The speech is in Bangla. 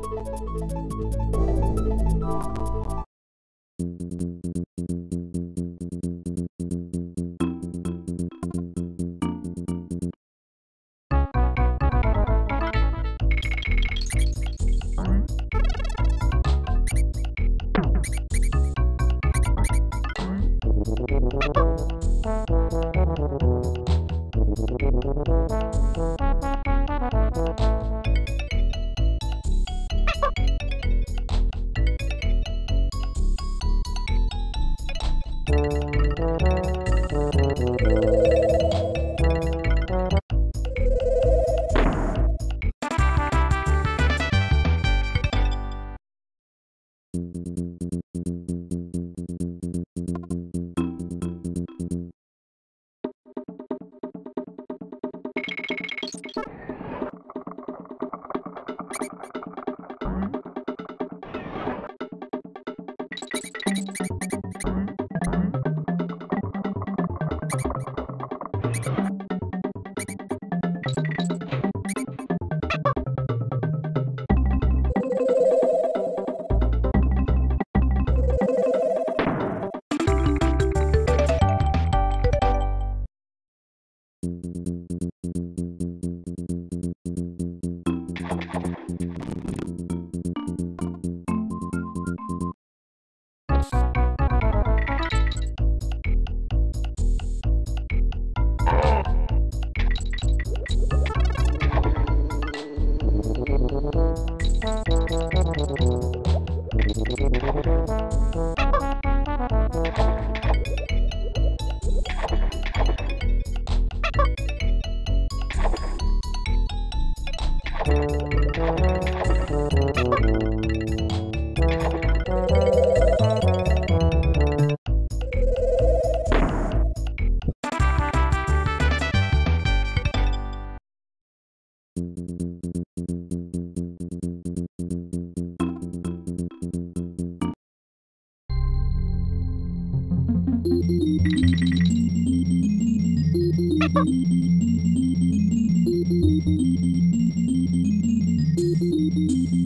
Thank you. you Thank you.